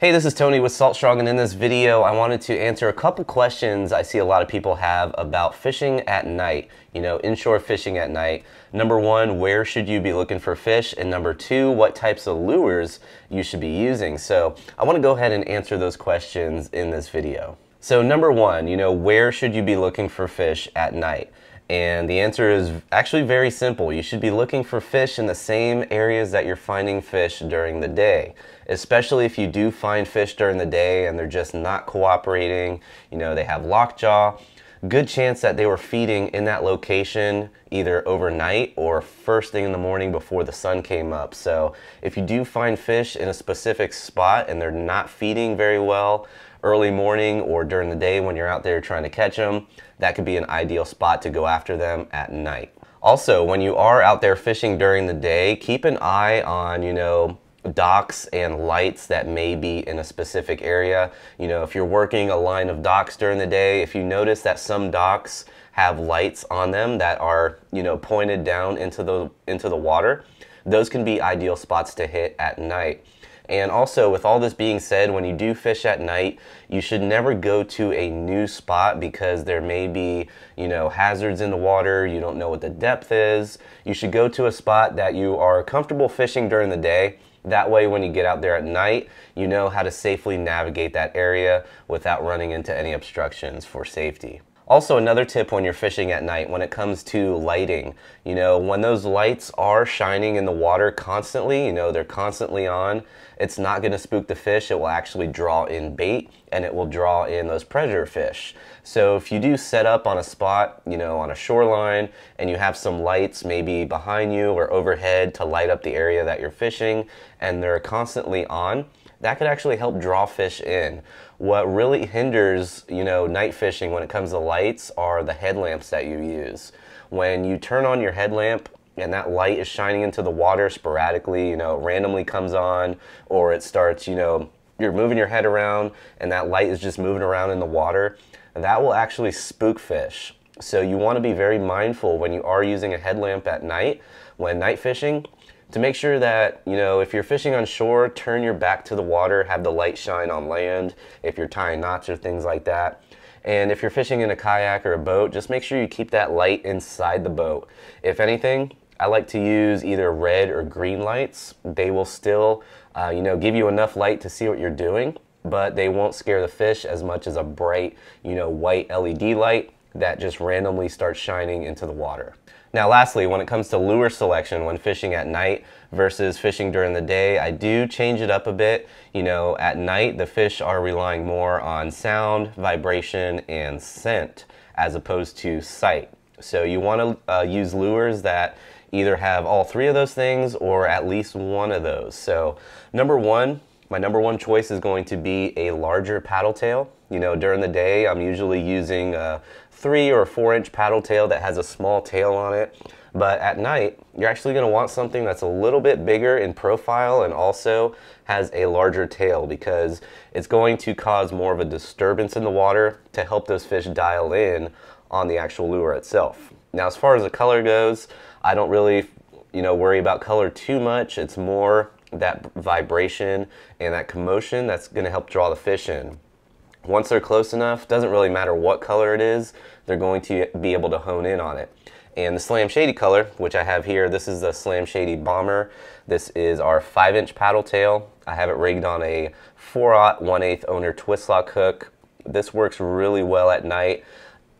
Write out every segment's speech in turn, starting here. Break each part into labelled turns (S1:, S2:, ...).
S1: Hey, this is Tony with Salt Strong, and in this video, I wanted to answer a couple questions I see a lot of people have about fishing at night, you know, inshore fishing at night. Number one, where should you be looking for fish? And number two, what types of lures you should be using? So I wanna go ahead and answer those questions in this video. So number one, you know, where should you be looking for fish at night? And the answer is actually very simple. You should be looking for fish in the same areas that you're finding fish during the day. Especially if you do find fish during the day and they're just not cooperating, you know, they have lockjaw, good chance that they were feeding in that location either overnight or first thing in the morning before the sun came up. So if you do find fish in a specific spot and they're not feeding very well, early morning or during the day when you're out there trying to catch them, that could be an ideal spot to go after them at night. Also, when you are out there fishing during the day, keep an eye on, you know, docks and lights that may be in a specific area. You know, if you're working a line of docks during the day, if you notice that some docks have lights on them that are, you know, pointed down into the into the water, those can be ideal spots to hit at night. And also, with all this being said, when you do fish at night, you should never go to a new spot because there may be, you know, hazards in the water. You don't know what the depth is. You should go to a spot that you are comfortable fishing during the day. That way, when you get out there at night, you know how to safely navigate that area without running into any obstructions for safety. Also, another tip when you're fishing at night when it comes to lighting, you know, when those lights are shining in the water constantly, you know, they're constantly on, it's not going to spook the fish. It will actually draw in bait and it will draw in those predator fish. So if you do set up on a spot, you know, on a shoreline and you have some lights maybe behind you or overhead to light up the area that you're fishing and they're constantly on, that could actually help draw fish in. What really hinders, you know, night fishing when it comes to lights are the headlamps that you use. When you turn on your headlamp and that light is shining into the water sporadically, you know, randomly comes on or it starts, you know, you're moving your head around and that light is just moving around in the water, that will actually spook fish. So you want to be very mindful when you are using a headlamp at night when night fishing to make sure that, you know, if you're fishing on shore, turn your back to the water, have the light shine on land if you're tying knots or things like that. And if you're fishing in a kayak or a boat, just make sure you keep that light inside the boat. If anything, I like to use either red or green lights. They will still, uh, you know, give you enough light to see what you're doing, but they won't scare the fish as much as a bright, you know, white LED light that just randomly starts shining into the water. Now lastly, when it comes to lure selection when fishing at night versus fishing during the day, I do change it up a bit. You know, at night the fish are relying more on sound, vibration, and scent as opposed to sight. So you want to uh, use lures that either have all three of those things or at least one of those. So number one, my number one choice is going to be a larger paddle tail. You know, during the day, I'm usually using a three or four inch paddle tail that has a small tail on it. But at night, you're actually gonna want something that's a little bit bigger in profile and also has a larger tail because it's going to cause more of a disturbance in the water to help those fish dial in on the actual lure itself. Now, as far as the color goes, I don't really, you know, worry about color too much. It's more that vibration and that commotion that's going to help draw the fish in. Once they're close enough, doesn't really matter what color it is, they're going to be able to hone in on it. And the Slam Shady color, which I have here, this is the Slam Shady Bomber. This is our 5-inch paddle tail. I have it rigged on a 4-aught 1 8 owner twist lock hook. This works really well at night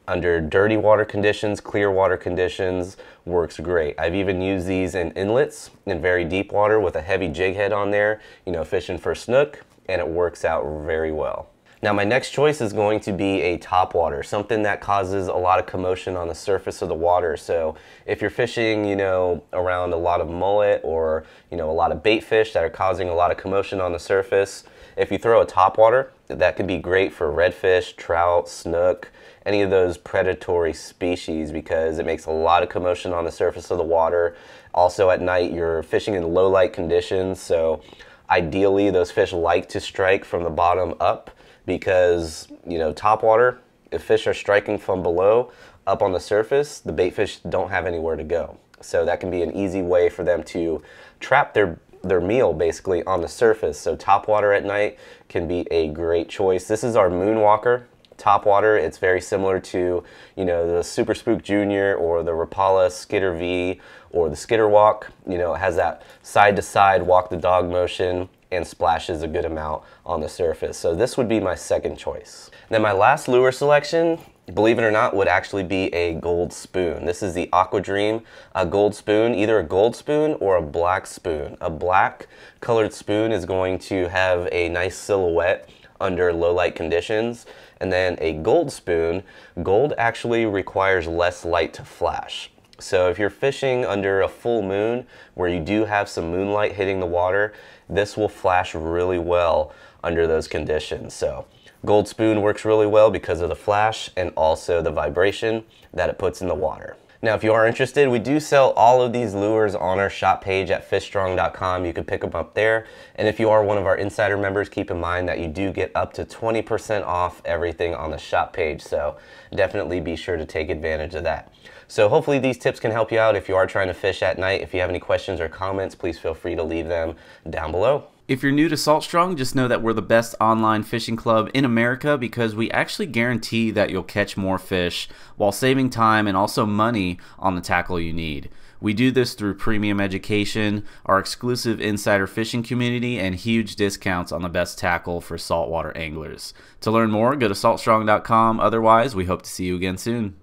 S1: under dirty water conditions, clear water conditions, works great. I've even used these in inlets in very deep water with a heavy jig head on there, you know, fishing for snook, and it works out very well. Now my next choice is going to be a top water, something that causes a lot of commotion on the surface of the water. So if you're fishing, you know, around a lot of mullet or, you know, a lot of bait fish that are causing a lot of commotion on the surface, if you throw a top water, that could be great for redfish, trout, snook, any of those predatory species because it makes a lot of commotion on the surface of the water. Also at night, you're fishing in low light conditions, so ideally those fish like to strike from the bottom up because, you know, top water, if fish are striking from below up on the surface, the bait fish don't have anywhere to go. So that can be an easy way for them to trap their their meal basically on the surface. So top water at night can be a great choice. This is our Moonwalker top water. It's very similar to, you know, the Super Spook Junior or the Rapala Skitter V or the Skitter Walk. You know, it has that side to side walk the dog motion and splashes a good amount on the surface. So this would be my second choice. Then my last lure selection, believe it or not, would actually be a gold spoon. This is the Aqua Dream a gold spoon, either a gold spoon or a black spoon. A black colored spoon is going to have a nice silhouette under low light conditions. And then a gold spoon, gold actually requires less light to flash. So if you're fishing under a full moon where you do have some moonlight hitting the water, this will flash really well under those conditions. So gold spoon works really well because of the flash and also the vibration that it puts in the water. Now, if you are interested, we do sell all of these lures on our shop page at fishstrong.com. You can pick them up there. And if you are one of our insider members, keep in mind that you do get up to 20% off everything on the shop page. So definitely be sure to take advantage of that. So hopefully these tips can help you out if you are trying to fish at night. If you have any questions or comments, please feel free to leave them down below.
S2: If you're new to Salt Strong, just know that we're the best online fishing club in America because we actually guarantee that you'll catch more fish while saving time and also money on the tackle you need. We do this through premium education, our exclusive insider fishing community, and huge discounts on the best tackle for saltwater anglers. To learn more, go to saltstrong.com. Otherwise, we hope to see you again soon.